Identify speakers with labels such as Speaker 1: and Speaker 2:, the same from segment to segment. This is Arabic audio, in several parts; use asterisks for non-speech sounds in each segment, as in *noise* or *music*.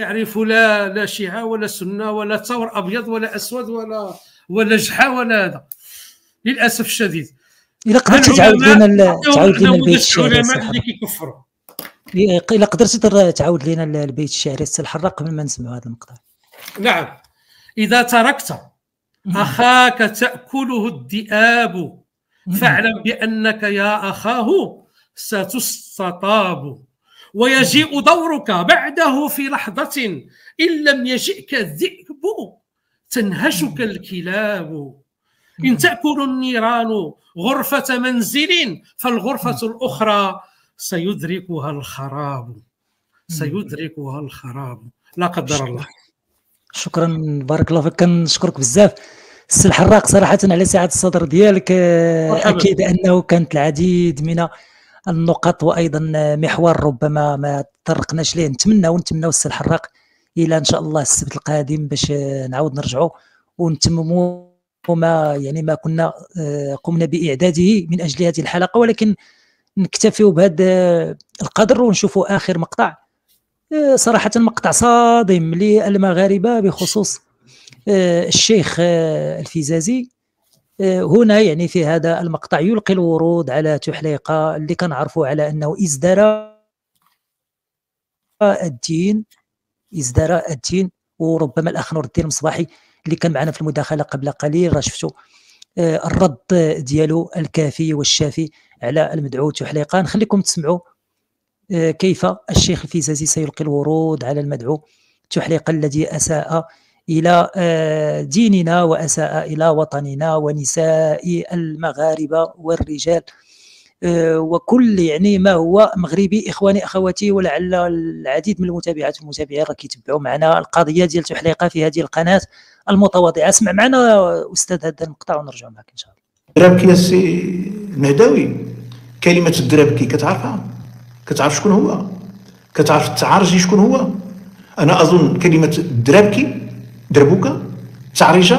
Speaker 1: يعرف لا لا شيعة ولا سنة ولا ثور أبيض ولا أسود ولا ولا جحا ولا هذا. للأسف الشديد.
Speaker 2: إلا قدرت تعاود لنا تعاود لنا البيت الشعري
Speaker 1: اللي كيكفروا.
Speaker 2: إلا قدرتي تعاود لنا البيت الشعري السي الحراق قبل ما نسمعوا هذا المقطع.
Speaker 1: نعم. إذا تركت أخاك تأكله الذئاب فاعلم بأنك يا أخاه ستستطاب. ويجيء دورك بعده في لحظة إن لم يجئك الذئب تنهشك الكلاب. إن تأكل النيران غرفة منزل فالغرفة الأخرى سيدركها الخراب. سيدركها الخراب. لا قدر الله.
Speaker 2: شكرا. بارك الله فيك. كنشكرك بزاف. السي الحراق صراحة على سعه الصدر ديالك. أكيد أنه كانت العديد من النقط وأيضا محور ربما ما تطرقناش ليه. نتمنى ونتمنى السي الحراق إلى إن شاء الله السبت القادم باش نعاود نرجعوا ونتمموا ما يعني ما كنا آه، قمنا بإعداده من أجل هذه الحلقة. ولكن نكتفي بهذا القدر ونشوفوا آخر مقطع آه، صراحة مقطع صادم للمغاربة بخصوص آه، الشيخ الفيزازي. آه، هنا يعني في هذا المقطع يلقي الورود على تحليقه اللي كنعرفوا على أنه إزدرى الدين إزدرى الدين وربما الأخ نور الدين المصباحي اللي كان معنا في المداخلة قبل قليل راه شفتوا آه، الرد ديالو الكافي والشافي على المدعو تحليقه نخليكم تسمعوا آه، كيف الشيخ الفيزازي سيلقي الورود على المدعو تحليقه الذي أساء إلى آه، ديننا وأساء إلى وطننا ونساء المغاربة والرجال. آه، وكل يعني ما هو مغربي إخواني أخواتي ولعل العديد من المتابعات والمتابعين راه كيتبعوا معنا القضية ديال تحليقة في هذه القناة المتواضعة. اسمع معنا أستاذ هذا المقطع ونرجع معك إن شاء
Speaker 3: الله. درابكي يا سي المهداوي كلمة الدرابكي كتعرفها؟ كتعرف شكون هو؟ كتعرف التعارجي شكون هو؟ أنا أظن كلمة الدرابكي دربوكة؟ تعريجة؟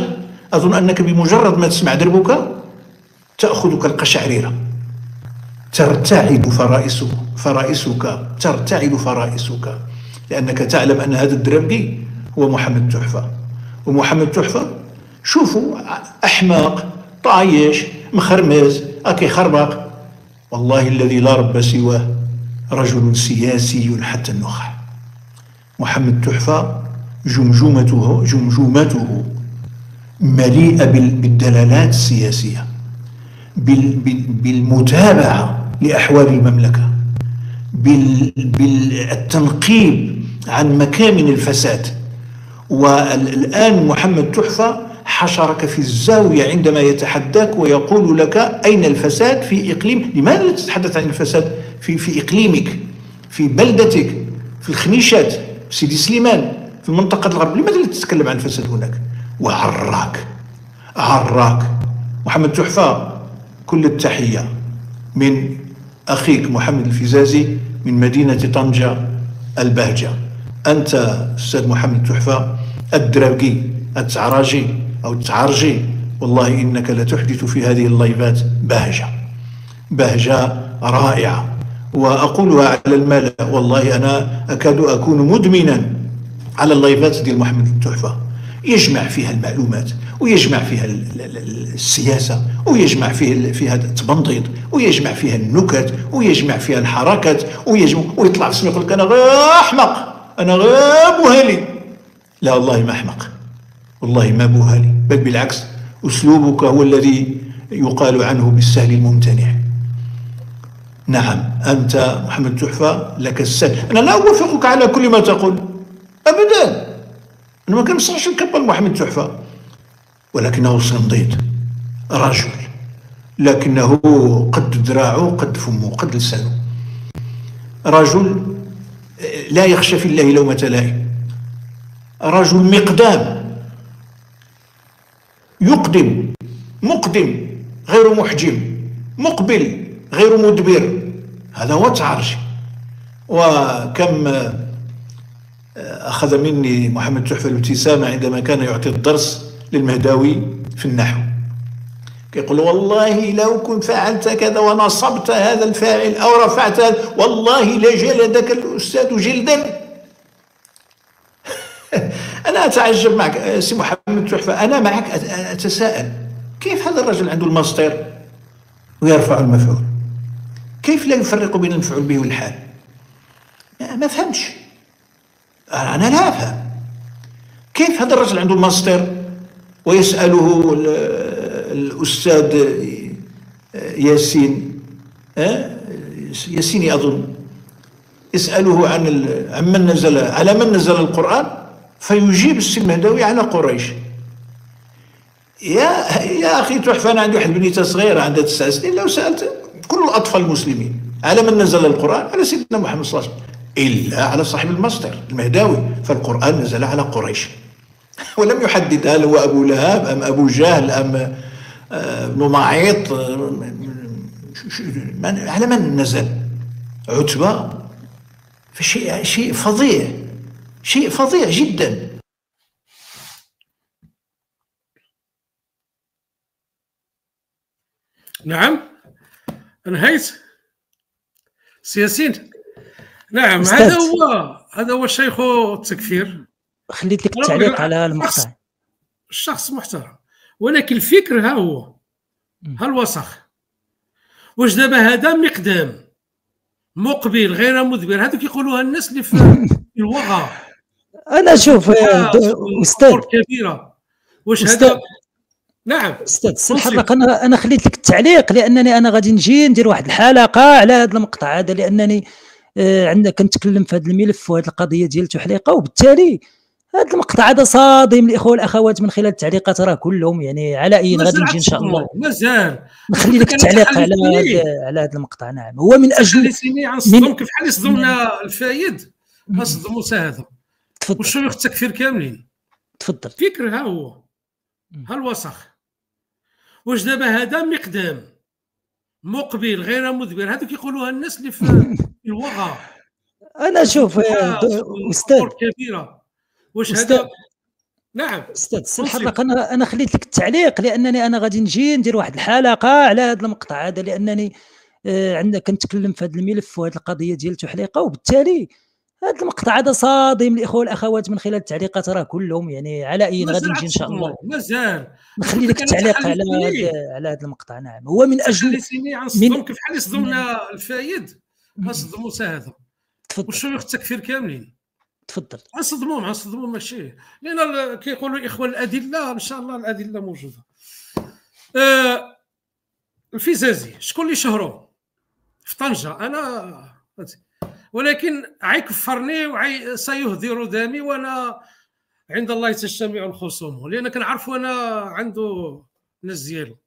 Speaker 3: أظن أنك بمجرد ما تسمع دربوكة تأخذك القشعريرة. ترتعد فرائسك فرائسك. ترتعد فرائسك. لأنك تعلم أن هذا الدربكي هو محمد تحفة. ومحمد تحفة شوفوا أحمق طايش مخرمز. أكي خربق. والله الذي لا رب سواه رجل سياسي حتى النخع. محمد تحفة جمجمته جمجمته مليئة بالدلالات السياسية بالمتابعة لأحوال المملكة بالتنقيب عن مكامن الفساد. والآن محمد تحفة حشرك في الزاوية عندما يتحداك ويقول لك أين الفساد في إقليم لماذا لا تتحدث عن الفساد في, في إقليمك في بلدتك في الخنيشات؟ سيدي سليمان في المنطقة الغرب لماذا تتكلم عن الفساد هناك؟ وعراك عراك محمد تحفة كل التحية من أخيك محمد الفزازي من مدينة طنجة البهجة. أنت أستاذ محمد تحفة الدراوقي التعراجي أو التعرجي. والله إنك لتحدث في هذه اللايفات بهجة بهجة رائعة. وأقولها على الملأ والله أنا أكاد أكون مدمنا على اللايفات ديال محمد التحفة. يجمع فيها المعلومات ويجمع فيها السياسة ويجمع فيها فيها التبنطيط ويجمع فيها النكت ويجمع فيها الحركات ويجمع ويطلع في يقول لك أنا غير أحمق أنا غير بوهلي لا والله ما أحمق. والله ما بوهلي بل بالعكس أسلوبك هو الذي يقال عنه بالسهل الممتنع. نعم أنت محمد تحفه لك السهل. أنا لا أوافقك على كل ما تقول. ابدا. أنا ما كنصحش نكبر محمد تحفه ولكنه صنديد. رجل لكنه قد ذراعه قد فمه قد لسانه. رجل لا يخشى في الله لومة لائم. رجل مقدام. يقدم مقدم غير محجم. مقبل غير مدبر. هذا هو التعرج وكم أخذ مني محمد تحفة الابتسامة عندما كان يعطي الدرس للمهداوي في النحو. يقول والله لو كنت فعلت كذا ونصبت هذا الفاعل أو رفعت هذا والله لجلدك الأستاذ جلدا. *laughs* أنا أتعجب معك سي محمد تحفة أنا معك أتساءل كيف هذا الرجل عنده الماستر؟ ويرفع المفعول. كيف لا يفرق بين المفعول به والحال؟ ما فهمتش. أنا لا أفهم. كيف هذا الرجل عنده الماستر ويسأله الأستاذ ياسين؟ ياسيني أظن. يسأله عن عمن نزل على من نزل القرآن؟ فيجيب السي المهدوي على قريش. يا يا أخي تحفه أنا عندي واحد بنيته صغيرة عندها تسع سنين. لو سألت كل الأطفال المسلمين على من نزل القرآن؟ على سيدنا محمد صلى الله عليه وسلم. إلا على صاحب المصدر المهداوي فالقرآن نزل على قريش. *laughs* ولم يحدد هل هو أبو لهب أم أبو جهل آه، ابن معيط على من نزل؟ عتبة. فشيء شيء فظيع شيء فظيع جدا.
Speaker 1: نعم انهيت سياسين نعم هذا هو هذا هو شيخ التكفير
Speaker 2: خليت لك التعليق على المقطع.
Speaker 1: الشخص محترم. ولكن الفكر ها هو ها الوسخ واش دابا هذا مقدام مقبل غير مدبر؟ هذوك يقولوها الناس اللي في *laughs* الوغى.
Speaker 2: أنا شوف أستاذ
Speaker 1: كبيرة. واش هذا؟ نعم.
Speaker 2: أستاذ الحرق أنا أنا خليت لك التعليق لأنني أنا غادي نجي ندير واحد الحلقة على هذا المقطع هذا لأنني آه عندنا كنتكلم في هذا الملف وهذه القضية ديال تحليقه وبالتالي هذا المقطع هذا صادم الاخوه والأخوات من خلال التعليقات راه كلهم يعني على أي غادي نجي إن شاء الله.
Speaker 1: مازال.
Speaker 2: نخلي لك التعليق على على هذا المقطع نعم. هو من أجل
Speaker 1: من كيف حال يصدمنا الفايد؟ اصدموا هذا تفضل. وشيوخ التكفير كاملين؟
Speaker 2: تفضل.
Speaker 1: فكر ها هو. ها الوسخ. واش دابا هذا مقدام؟ مقبل غير مدبر. هذوك يقولوها الناس اللي في *laughs* الوغى.
Speaker 2: أنا شوف أستاذ.
Speaker 1: كبيرة. واش هذا؟ نعم.
Speaker 2: أستاذ الحرق أنا أنا خليت لك التعليق لأنني أنا غادي نجي ندير واحد الحلقة على هذا المقطع هذا لأنني آه عندنا كنتكلم في هذا الملف وهذه القضية ديال تحليقه وبالتالي هذا المقطع هذا صادم الاخوه والأخوات من خلال التعليقات راه كلهم يعني على اي غادي نجي إن شاء الله.
Speaker 1: مازال
Speaker 2: نخلي لك التعليق على على هذا المقطع نعم. هو من أجل
Speaker 1: من كيف حال يصدمنا الفايد؟ اصدموا هذا. تفضل. والشيوخ التكفير كاملين؟
Speaker 2: تفضل.
Speaker 1: اصدموهم اصدموهم ماشي. لأن كيقولوا الاخوه الأدلة إن شاء الله الأدلة موجودة. آه الفيزازي شكون اللي شهروا في طنجة أنا ولكن عيكفرني وعي سيهدر دمي وأنا عند الله تجتمع الخصوم. لأن كنعرفوا أنا عنده ناس ديالو.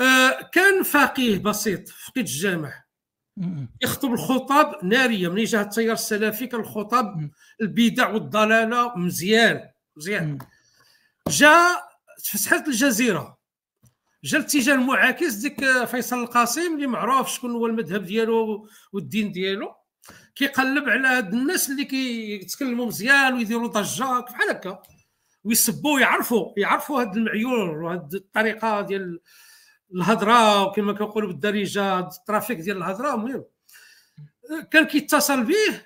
Speaker 1: آه كان فقيه بسيط فقيه الجامع. يخطب الخطب نارية من جهة التيار السلفي كان الخطب البدع والضلالة مزيان مزيان. جاء فتحت الجزيرة. جا الاتجاه المعاكس ديك فيصل القاسم اللي معروف شكون هو المذهب ديالو والدين ديالو كيقلب على هاد الناس اللي كيتكلموا مزيان ويديروا ضجه بحال هكا ويسبوا يعرفوا يعرفوا هاد المعيور وهاد الطريقة ديال الهضره وكما كنقولوا بالدارجه الترافيك ديال الهضره المهم كان كيتصل به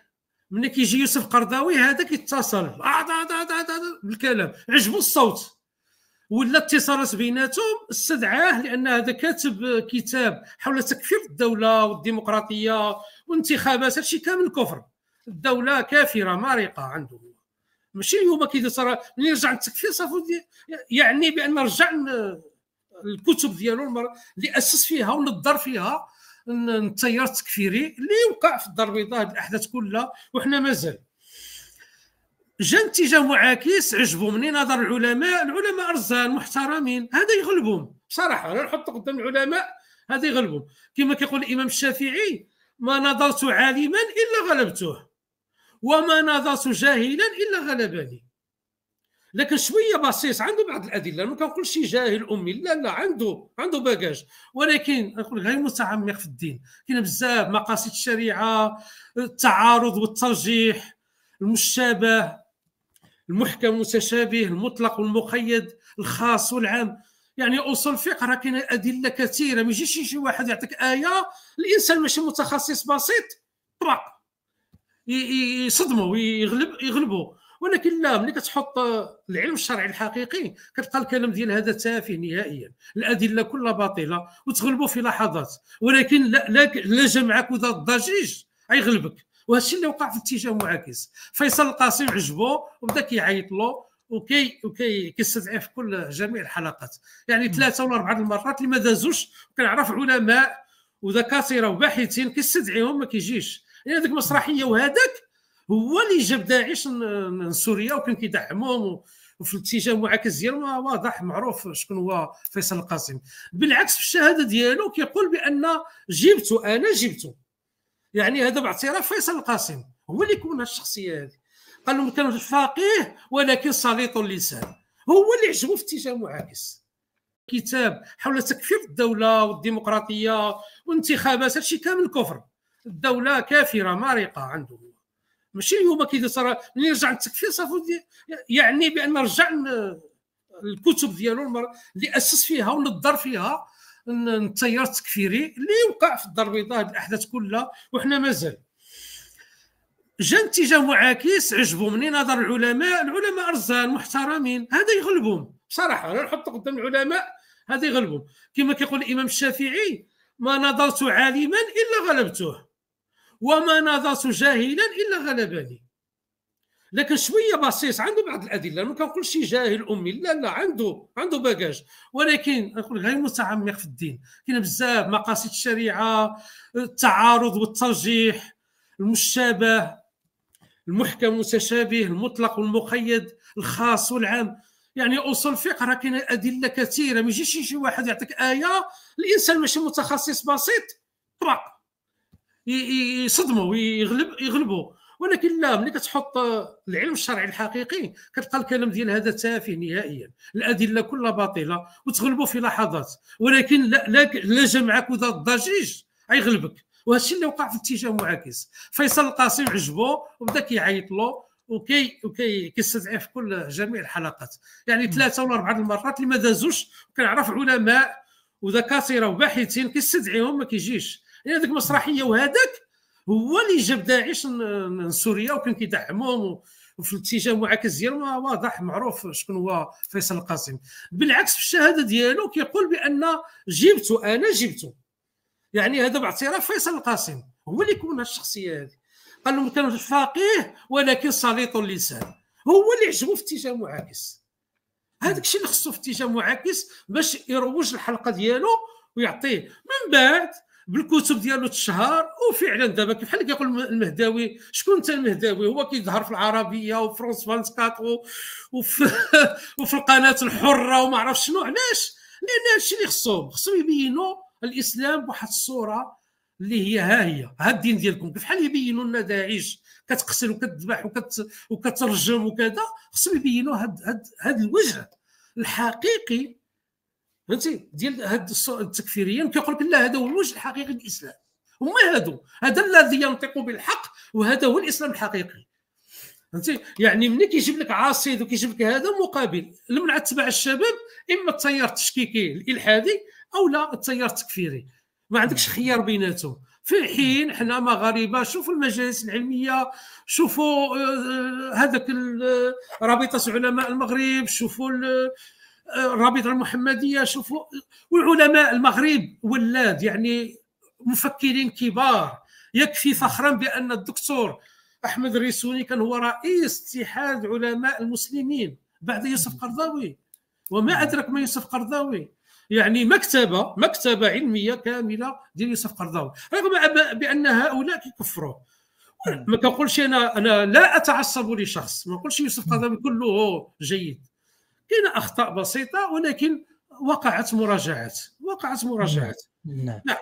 Speaker 1: ملي كيجي يوسف قرضاوي هذا كيتصل بالكلام عجبو الصوت ولا اتصالات بيناتهم استدعاه لأن هذا كاتب كتاب حول تكفير الدولة والديمقراطية والانتخابات هادشي كامل كفر. الدولة كافرة مارقه عنده ماشي اليوم كيدير صرا ملي رجع التكفير صافي يعني بأن رجع الكتب ديالو اللي أسس فيها ونظر فيها التيار التكفيري اللي وقع في الدار البيضاء الاحداث كلها وحنا مازال. جا اتجاه معاكس عجبوا مني نظر العلماء العلماء أرزان محترمين هذا يغلبهم. بصراحة أنا نحط قدام العلماء هذا يغلبهم. كما كيقول الإمام الشافعي ما نظرت عالما إلا غلبته وما نظرت جاهلا إلا غلبني. لكن شوية بسيط عنده بعض الأدلة ما كنقولش شي جاهل أمي لا لا عنده عنده باجاج ولكن نقول غير متعمق في الدين. كاين بزاف مقاصد الشريعة التعارض والترجيح المشابه. المحكم المتشابه المطلق والمقيد الخاص والعام. يعني أصول الفقه راه كاين أدلة كثيرة. ما يجيش شي واحد يعطيك آية الإنسان ماشي متخصص بسيط طرق. يصدموا ويغلب يغلبوا. ولكن لا ملي كتحط العلم الشرعي الحقيقي كتلقى الكلام ديال هذا تافه نهائيا. الأدلة كلها باطلة وتغلبوا في لحظات. ولكن لا, لا جمعك وذا الضجيج غيغلبك. وهذا الشيء اللي وقع في اتجاه معاكس. فيصل القاسم عجبو وبدا كيعيط له وكي وكي كيستدعي في كل جميع الحلقات. يعني ثلاثة ولا أربعة المرات اللي ما دازوش كنعرف علماء ودكاتره وباحثين كيستدعيهم ما كيجيش. يعني هذيك المسرحيه وهذاك هو اللي جاب داعش من سوريا وكان كيدعمهم وفي الاتجاه معاكس ديالو واضح معروف شكون هو فيصل القاسم. بالعكس في الشهادة ديالو كيقول بأن جبته أنا جبته يعني هذا باعتراف فيصل القاسم. هو اللي كون الشخصية هذه قال لهم كان فقيه ولكن سليط اللسان. هو اللي عجبه في اتجاه معاكس. كتاب حول تكفير الدولة والديمقراطية والانتخابات هادشي كامل كفر. الدولة كافرة مارقه عنده ماشي اليوم كيدير صرا ملي رجع التكفير صافي يعني بأن رجع الكتب ديالو اللي أسس فيها ونظر فيها التيار التكفيري اللي وقع في الدار البيضاء هذه الأحداث كلها وحنا مازال. جا اتجاه معاكس عجبوا مني نظر العلماء العلماء أرزان محترمين هذا يغلبهم. بصراحة أنا نحط قدام العلماء هذا يغلبهم. كما كيقول الإمام الشافعي ما نظرت عالما إلا غلبته وما نظرت جاهلا إلا غلبني. لكن شوية بسيط عنده بعض الأدلة ما كنقولش جاهل أمي. لا لا عنده عنده باجاج ولكن نقول غير متعمق في الدين. كاين بزاف مقاصد الشريعة التعارض والترجيح المشابه المحكم والمتشابه المطلق والمقيد الخاص والعام. يعني أصول الفقه راه كاين أدلة كثيرة. ما يجيش شي واحد يعطيك آية الإنسان ماشي متخصص بسيط طرق يصدموا ويغلب يغلبوا ولكن لا ملي كتحط العلم الشرعي الحقيقي كتلقى الكلام ديال هذا تافه نهائيا. الأدلة كلها باطلة وتغلبوا في لحظات. ولكن لا لا, لا جمعك وذا الضجيج غيغلبك وهذا الشيء اللي وقع في اتجاه معاكس. فيصل القاسم عجبو وبدا كيعيط له وكي وكي كيستدعي في كل جميع الحلقات. يعني ثلاثة ولا أربعة المرات اللي ما دازوش كنعرف علماء ودكاتره وباحثين كيستدعيهم ما كيجيش. يعني هذيك المسرحيه وهذاك هو اللي جاب داعش من سوريا وكان كيدعمهم وفي الاتجاه معاكس ديالو واضح معروف شكون هو فيصل القاسم. بالعكس في الشهادة ديالو كيقول بأن جبته أنا جبته. يعني هذا باعتراف فيصل القاسم. هو اللي كون الشخصية هذه قال لهم كان فقيه ولكن سليط اللسان. هو اللي عجبه في اتجاه معاكس. هذاك الشيء اللي خصو في اتجاه معاكس باش يروج الحلقة ديالو ويعطيه. من بعد بالكتب ديالو تشهر وفعلا دابا بحال كيقول المهداوي شكون انت المهداوي؟ هو كيظهر في العربية وفرونس 24 وفي *laughs* وفي القناة الحرة وما عرف شنو. علاش؟ لأن هادشي اللي خصهم خصهم يبينوا الإسلام بواحد الصورة اللي هي ها هي ها الدين ديالكم. بحال يبينوا لنا داعش كتقتل وكتذبح وكت وكترجم وكذا خصهم يبينوا هاد هاد هاد الوجه الحقيقي فهمتي؟ ديال هاد التكفيريين كيقول لك لا هذا هو الوجه الحقيقي للاسلام هما هادو. هذا الذي ينطق بالحق وهذا هو الإسلام الحقيقي. فهمتي؟ يعني ملي كيجيب لك عاصيد وكيجيب لك هذا مقابل. لمن تبع الشباب إما التيار التشكيكي الإلحادي أو لا التيار التكفيري. ما عندكش خيار بيناتهم. في حين حنا مغاربة شوفوا المجالس العلمية شوفوا آه، هذاك رابطة علماء المغرب شوفوا الرابطة المحمدية شوفوا والعلماء المغرب ولاد يعني مفكرين كبار. يكفي فخرا بأن الدكتور أحمد الريسوني كان هو رئيس اتحاد علماء المسلمين بعد يوسف قرضاوي. وما أدرك ما يوسف قرضاوي. يعني مكتبة مكتبة علمية كاملة ديال يوسف قرضاوي. رغم بأن هؤلاء كيكفروا ما كنقولش أنا أنا لا أتعصب لشخص. ما نقولش يوسف قرضاوي كله جيد. كاين أخطاء بسيطة ولكن وقعت مراجعات وقعت مراجعات نعم.